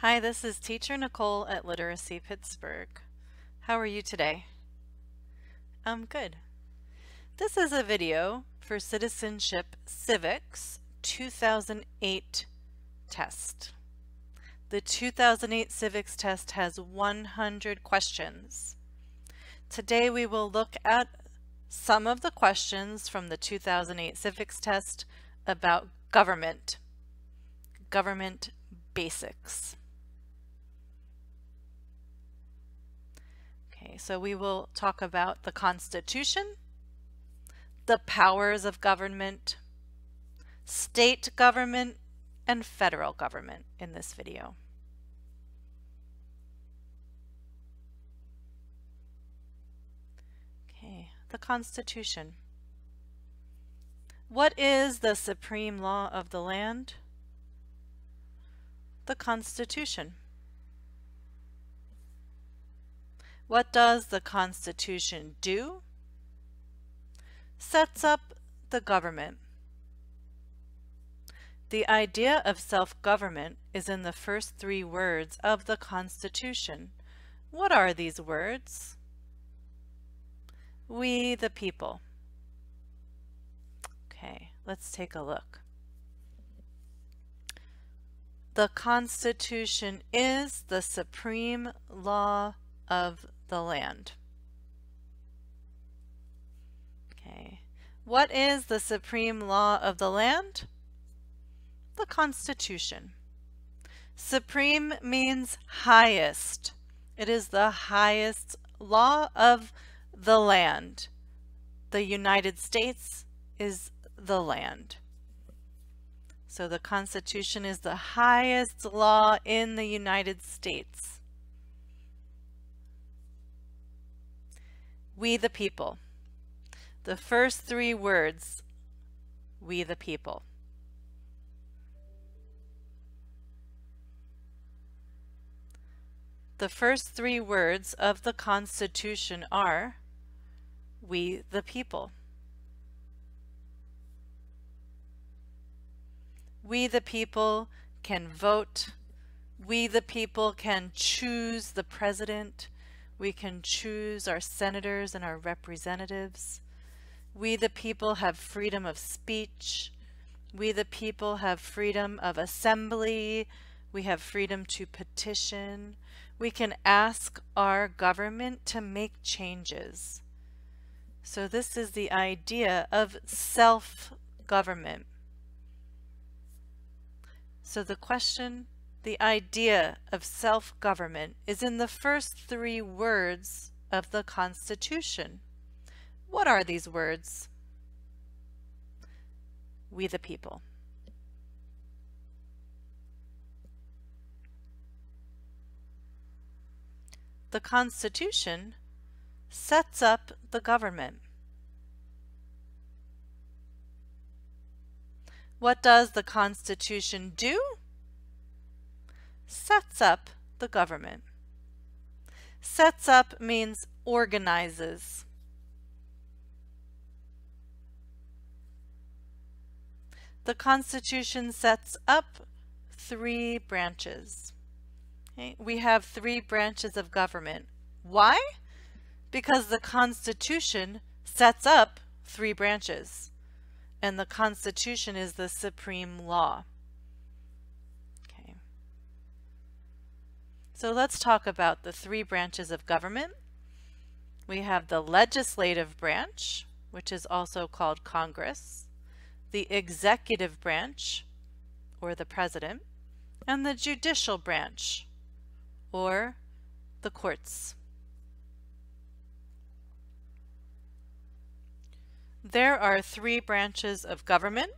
Hi, this is Teacher Nicole at Literacy Pittsburgh. How are you today? I'm good. This is a video for Citizenship Civics 2008 test. The 2008 Civics test has 100 questions. Today we will look at some of the questions from the 2008 Civics test about government, government basics. So we will talk about the Constitution, the powers of government, state government, and federal government in this video. Okay, the Constitution. What is the supreme law of the land? The Constitution. What does the Constitution do? Sets up the government. The idea of self-government is in the first three words of the Constitution. What are these words? We the people. Okay, let's take a look. The Constitution is the supreme law of the land. Okay, what is the supreme law of the land? The Constitution. Supreme means highest. It is the highest law of the land. The United States is the land. So the Constitution is the highest law in the United States. We the people. The first three words, we the people. The first three words of the Constitution are, we the people. We the people can vote. We the people can choose the president. We can choose our senators and our representatives. We the people have freedom of speech. We the people have freedom of assembly. We have freedom to petition. We can ask our government to make changes. So this is the idea of self-government. So the question, the idea of self-government is in the first three words of the Constitution. What are these words? We the people. The Constitution sets up the government. What does the Constitution do? Sets up the government. Sets up means organizes. The Constitution sets up three branches. Okay? We have three branches of government. Why? Because the Constitution sets up three branches and the Constitution is the supreme law. Okay. So let's talk about the three branches of government. We have the legislative branch, which is also called Congress, the executive branch, or the president, and the judicial branch, or the courts. There are three branches of government.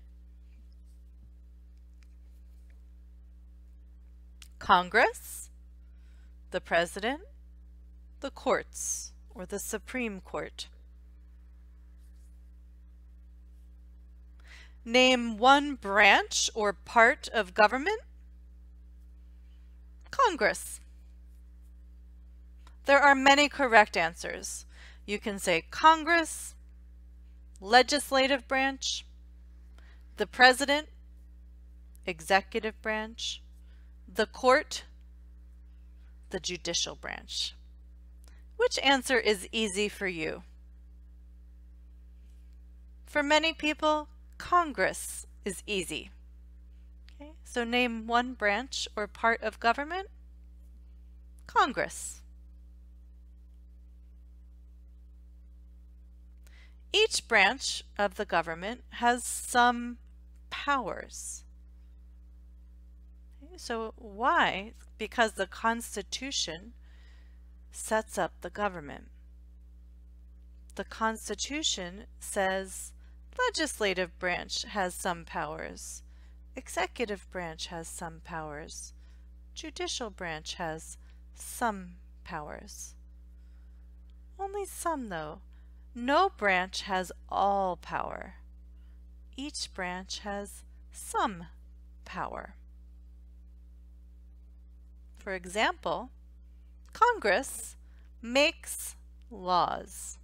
Congress, the President, the courts, or the Supreme Court. Name one branch or part of government. Congress. There are many correct answers. You can say Congress, legislative branch, the president, executive branch, the court, the judicial branch? Which answer is easy for you? For many people, Congress is easy. Okay, so name one branch or part of government. Congress. Each branch of the government has some powers. So why? Because the Constitution sets up the government. The Constitution says legislative branch has some powers, executive branch has some powers, judicial branch has some powers. Only some though. No branch has all power. Each branch has some power. For example, Congress makes laws.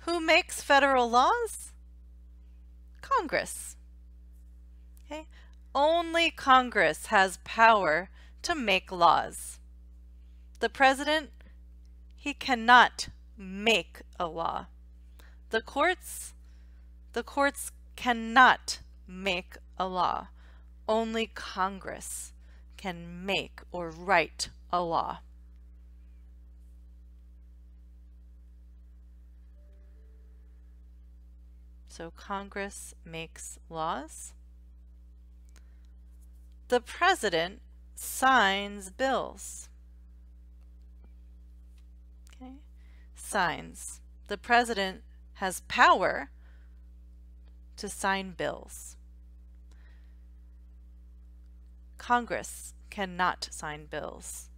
Who makes federal laws? Congress. Okay? Only Congress has power to make laws. The president, he cannot make a law. The courts, the courts cannot make a law. Only Congress can make or write a law. So Congress makes laws. The president signs bills. Okay, signs. The president has power to sign bills. Congress cannot sign bills.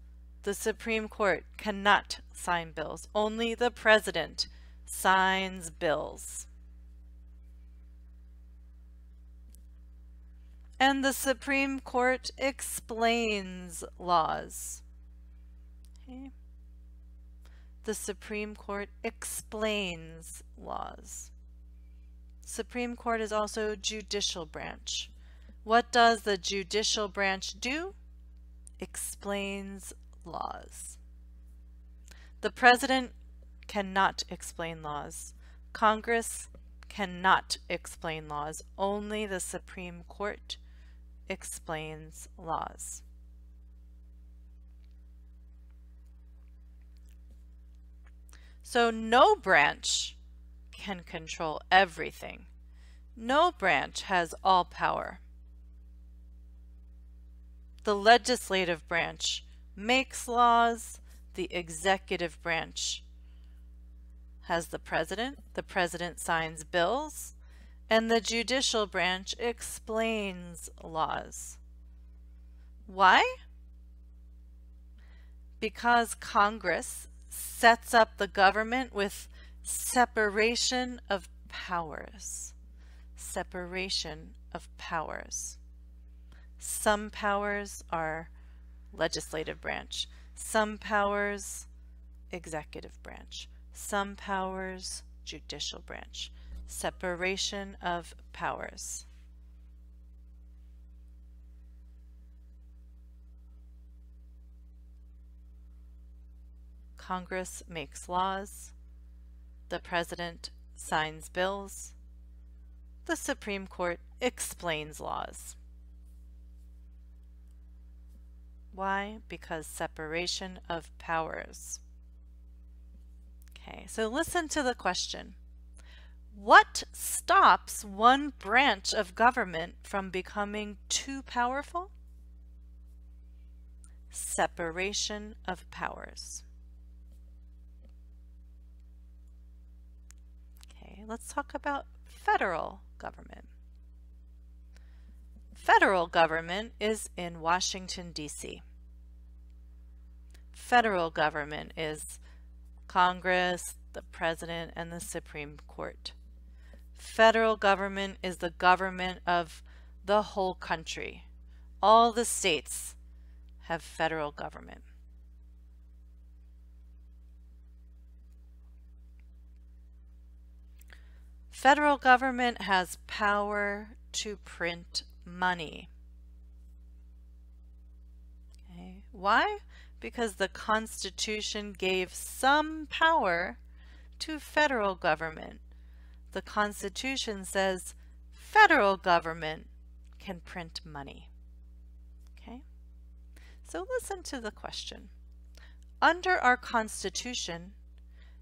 The Supreme Court cannot sign bills. Only the President signs bills. And the Supreme Court explains laws. Okay. The Supreme Court explains laws. Supreme Court is also judicial branch. What does the judicial branch do? Explains laws. The president cannot explain laws. Congress cannot explain laws. Only the Supreme Court explains laws. So no branch can control everything. No branch has all power. The legislative branch makes laws. The executive branch has the president. The president signs bills and the judicial branch explains laws. Why? Because Congress sets up the government with separation of powers. Separation of powers. Some powers are legislative branch. Some powers, executive branch. Some powers, judicial branch separation of powers. Congress makes laws. The President signs bills. The Supreme Court explains laws. Why? Because separation of powers. Okay, so listen to the question. What stops one branch of government from becoming too powerful? Separation of powers. Okay, let's talk about federal government. Federal government is in Washington, D.C. Federal government is Congress, the President, and the Supreme Court. Federal government is the government of the whole country. All the states have federal government. Federal government has power to print money. Why? Because the Constitution gave some power to federal government. The Constitution says federal government can print money. Okay? So listen to the question. Under our Constitution,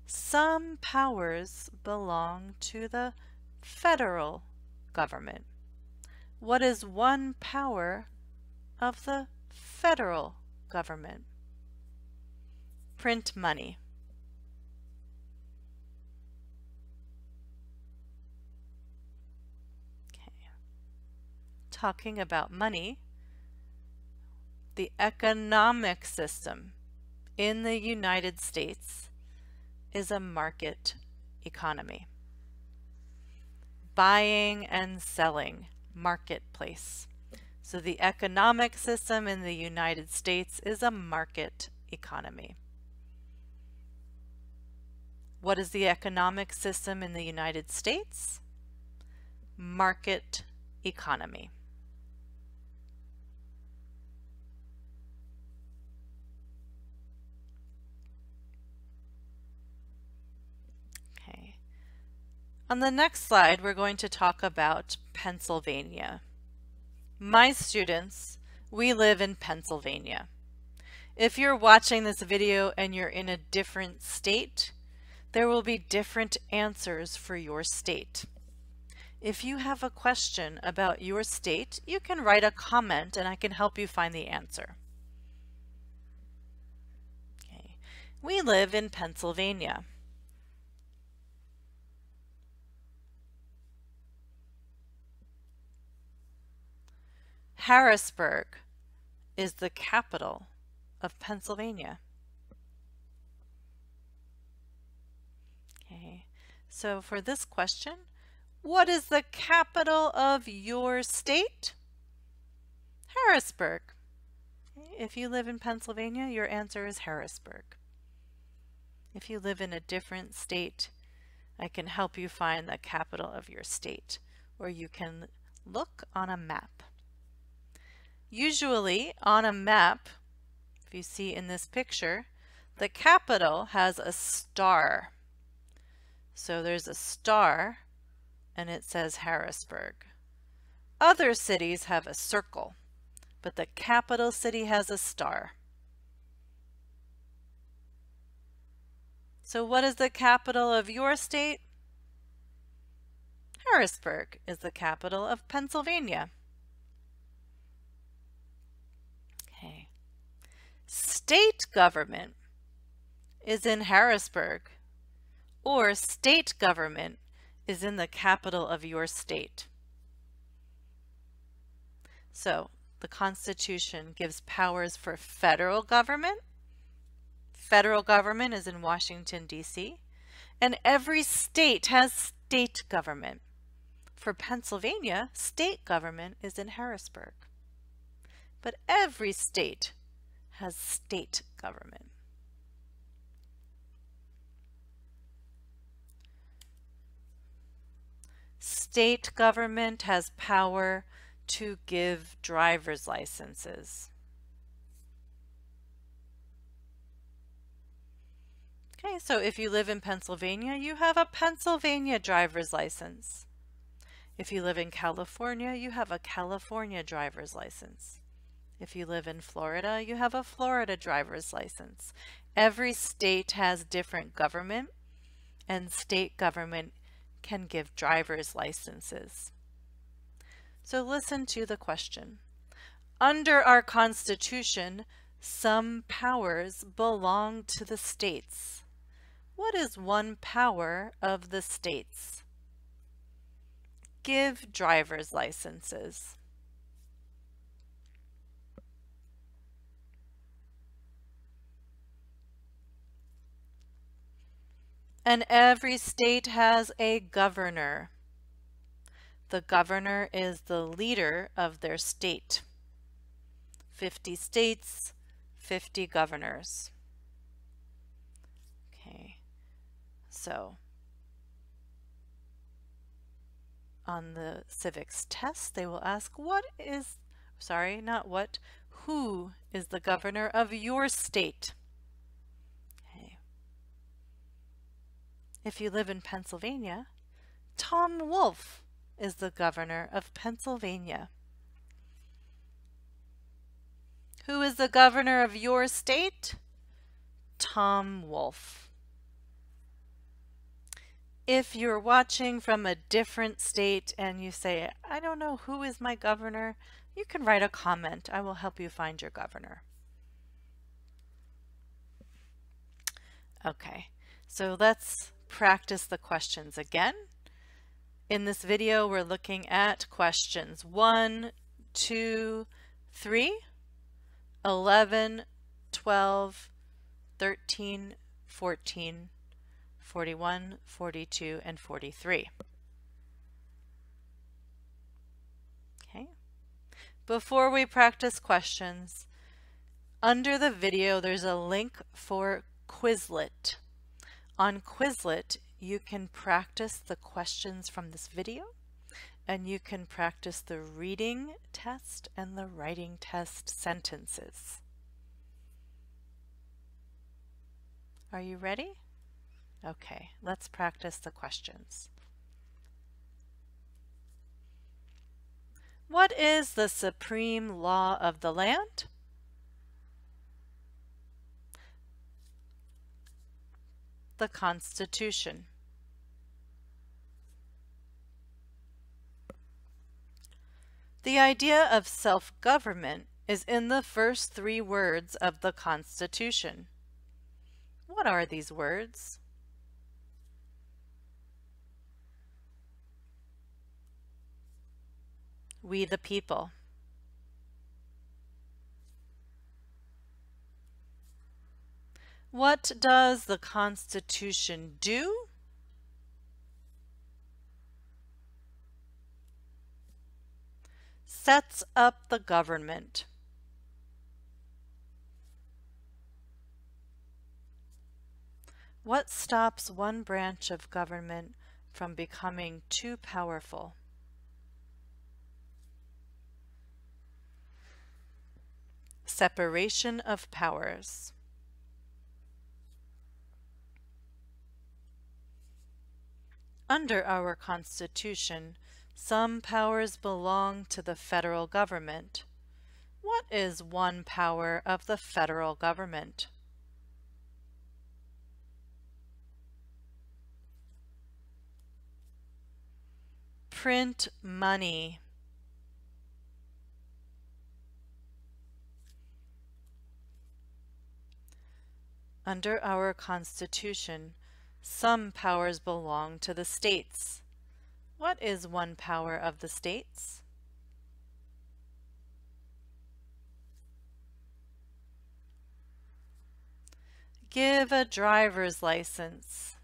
some powers belong to the federal government. What is one power of the federal government? Print money. Okay. Talking about money, the economic system in the United States is a market economy. Buying and selling, marketplace. So the economic system in the United States is a market economy. What is the economic system in the United States? Market economy. On the next slide, we're going to talk about Pennsylvania. My students, we live in Pennsylvania. If you're watching this video and you're in a different state, there will be different answers for your state. If you have a question about your state, you can write a comment and I can help you find the answer. Okay. We live in Pennsylvania. Harrisburg is the capital of Pennsylvania. Okay, so for this question, what is the capital of your state? Harrisburg. If you live in Pennsylvania, your answer is Harrisburg. If you live in a different state, I can help you find the capital of your state, or you can look on a map. Usually on a map, if you see in this picture, the capital has a star. So there's a star and it says Harrisburg. Other cities have a circle, but the capital city has a star. So what is the capital of your state? Harrisburg is the capital of Pennsylvania. State government is in Harrisburg or state government is in the capital of your state. So the Constitution gives powers for federal government. Federal government is in Washington, D.C. And every state has state government. For Pennsylvania, state government is in Harrisburg. But every state has state government. State government has power to give driver's licenses. Okay, so if you live in Pennsylvania, you have a Pennsylvania driver's license. If you live in California, you have a California driver's license. If you live in Florida, you have a Florida driver's license. Every state has different government and state government can give driver's licenses. So listen to the question. Under our Constitution, some powers belong to the states. What is one power of the states? Give driver's licenses. And every state has a governor. The governor is the leader of their state. 50 states, 50 governors. Okay, so on the civics test, they will ask what is, sorry, not what, Who is the governor of your state? If you live in Pennsylvania, Tom Wolf is the governor of Pennsylvania. Who is the governor of your state? Tom Wolf. If you're watching from a different state and you say, I don't know who is my governor, you can write a comment. I will help you find your governor. Okay, so let's practice the questions again. In this video, we're looking at questions 1, 2, 3, 11, 12, 13, 14, 41, 42, and 43. Okay. Before we practice questions, under the video there's a link for Quizlet. On Quizlet, you can practice the questions from this video and you can practice the reading test and the writing test sentences. Are you ready? Okay, let's practice the questions. What is the supreme law of the land? The Constitution. The idea of self-government is in the first three words of the Constitution. What are these words? We the people. What does the Constitution do? sets up the government. What stops one branch of government from becoming too powerful? Separation of powers. Under our Constitution, some powers belong to the federal government. What is one power of the federal government? Print money. Under our Constitution, some powers belong to the states. What is one power of the states? Give a driver's license.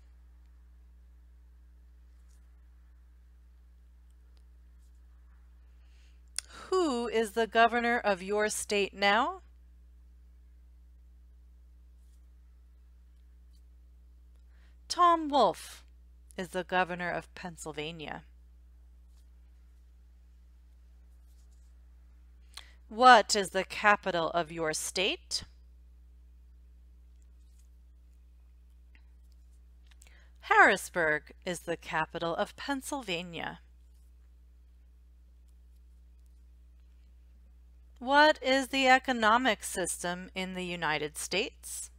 Who is the governor of your state now? Tom Wolf is the governor of Pennsylvania. What is the capital of your state? Harrisburg is the capital of Pennsylvania. What is the economic system in the United States?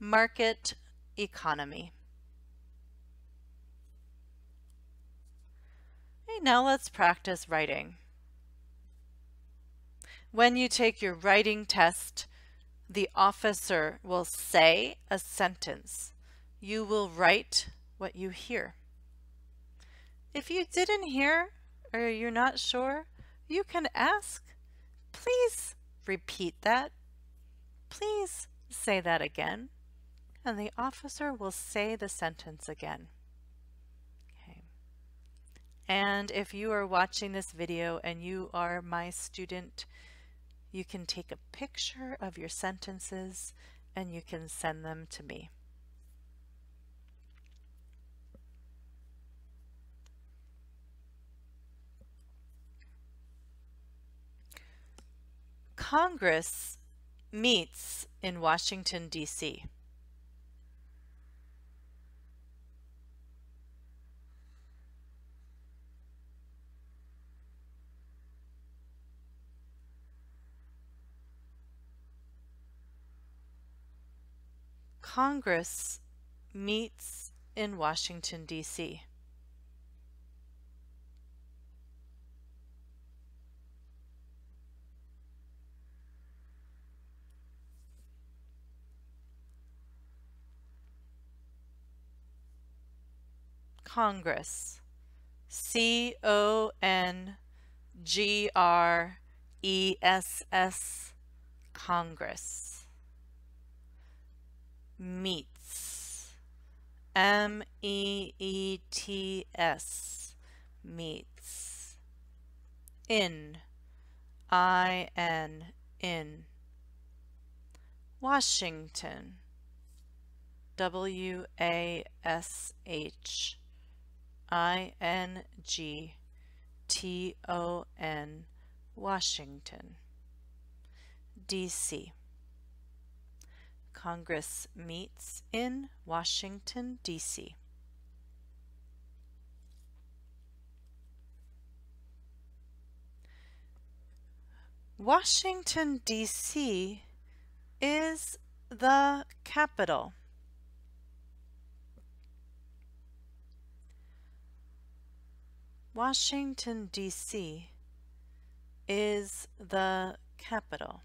Market economy. Okay, now let's practice writing. When you take your writing test, the officer will say a sentence. You will write what you hear. If you didn't hear or you're not sure, you can ask, please repeat that. Please say that again and the officer will say the sentence again. Okay. And if you are watching this video and you are my student, you can take a picture of your sentences and you can send them to me. Congress meets in Washington, D.C. Congress meets in Washington, D.C. Congress C O N G R E S S Congress meets. M E E T S. Meets. In I N in Washington. W A S H I N G T O N. Washington. DC Congress meets in Washington DC Washington DC is the capital Washington, D.C. is the capital.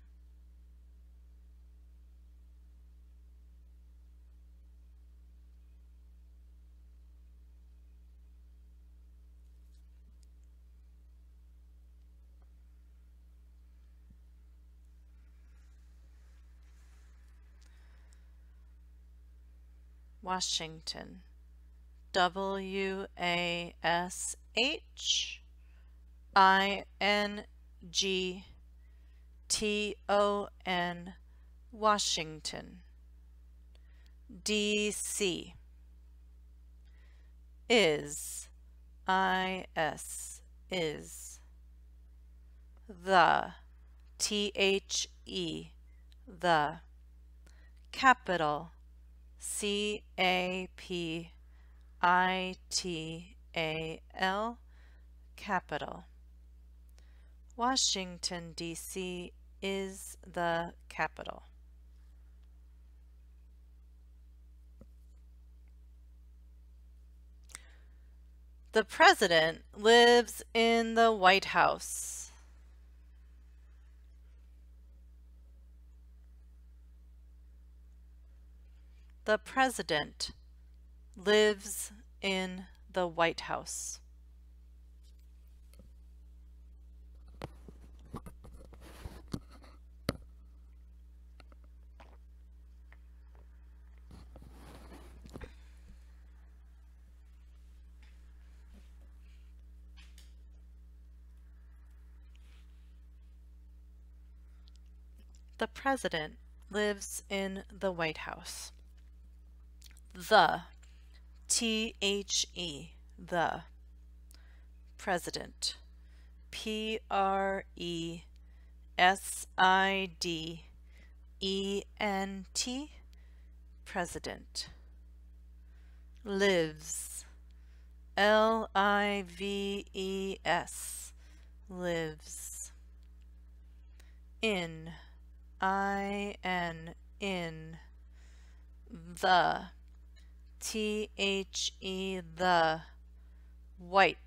Washington. W A S H I N G T O N Washington. D C is I S is the T H E the capital C A P I T A L capital. Washington, D.C. is the capital. The president lives in the White House. The president lives in the White House. The President lives in the White House. The T H E, the President. P R E S I D E N T, President. Lives. L I V E S, lives. In. I N, in. The T H E the white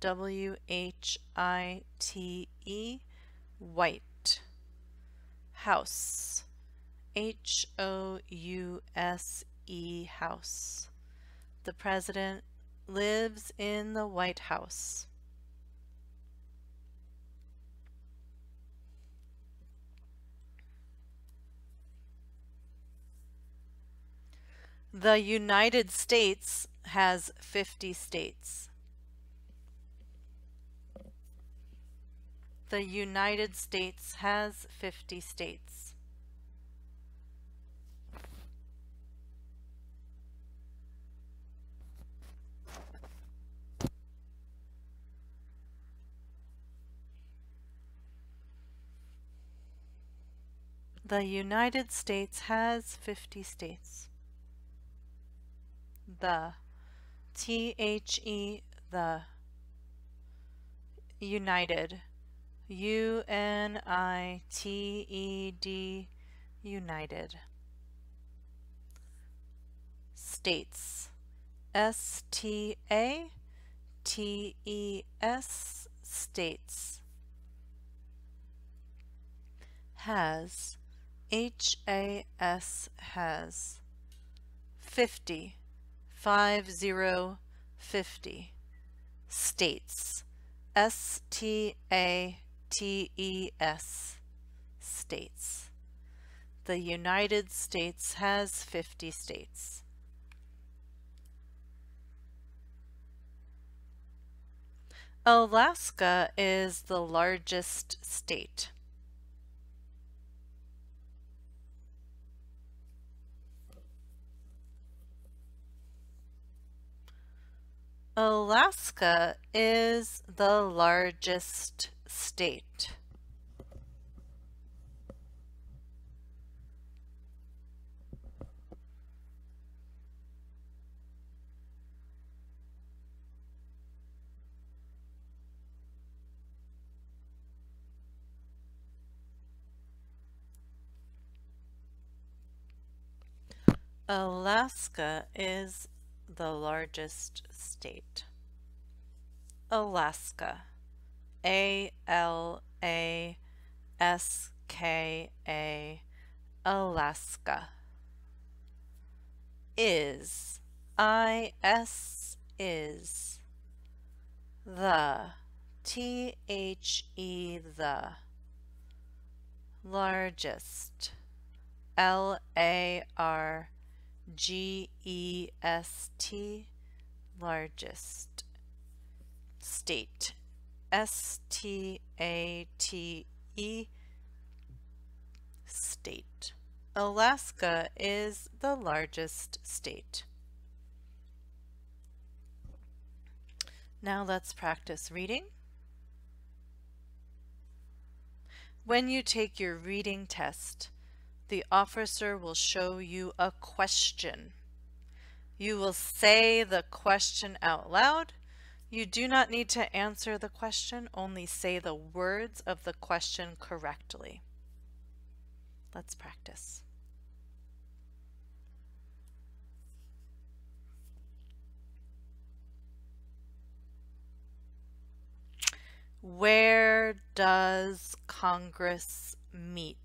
W H I T E white house. H O U S E house. The president lives in the White House The United States has 50 states. The United States has 50 states. The United States has 50 states. The. T-H-E, the. United. U-N-I-T-E-D, United. States. S-T-A-T-E-S, states. Has. H-A-S, has. Fifty. Five zero fifty. States. S-T-A-T-E-S, states. The United States has 50 states. Alaska is the largest state. Alaska is the largest state. Alaska is the largest state? Alaska. A L A S K A. Alaska. Is. I S is. The. T H E the. Largest. L A R G E S T, largest. State, S T A T E, state. Alaska is the largest state. Now let's practice reading. When you take your reading test, the officer will show you a question. You will say the question out loud. You do not need to answer the question, only say the words of the question correctly. Let's practice. Where does Congress meet?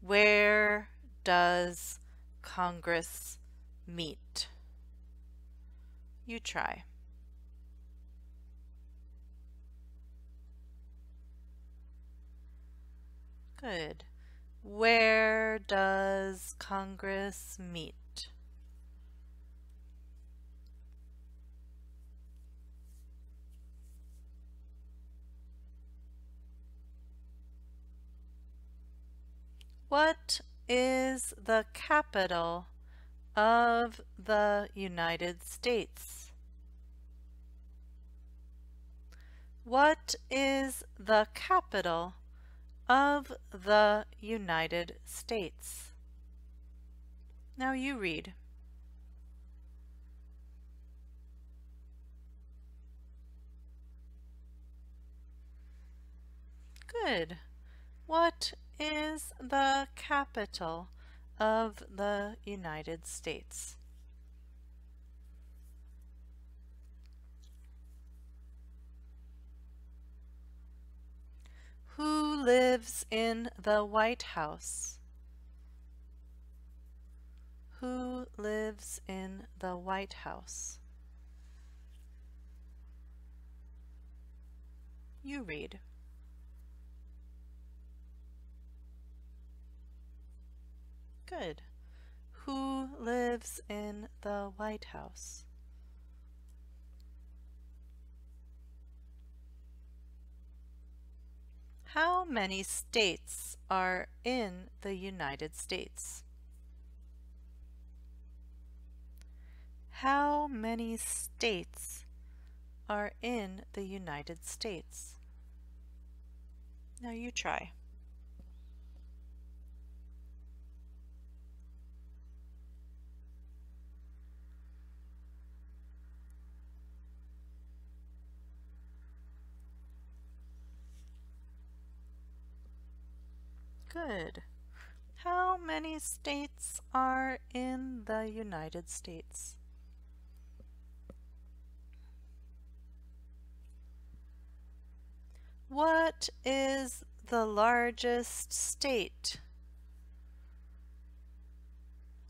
Where does Congress meet? You try. Good. Where does Congress meet? What is the capital of the United States? What is the capital of the United States? Now you read. Good. What is the capital of the United States? Who lives in the White House? Who lives in the White House? You read. Good. Who lives in the White House? How many states are in the United States? How many states are in the United States? Now you try. Good. How many states are in the United States? What is the largest state?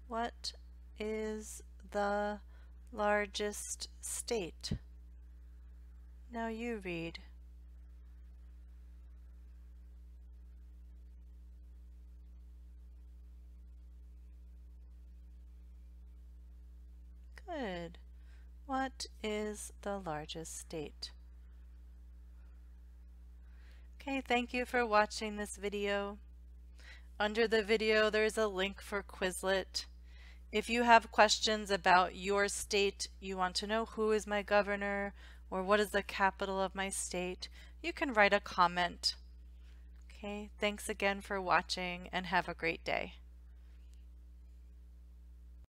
What is the largest state? Now you read. Good. What is the largest state? Okay, thank you for watching this video. Under the video there's a link for Quizlet. If you have questions about your state, you want to know who is my governor or what is the capital of my state, you can write a comment. Okay, thanks again for watching and have a great day.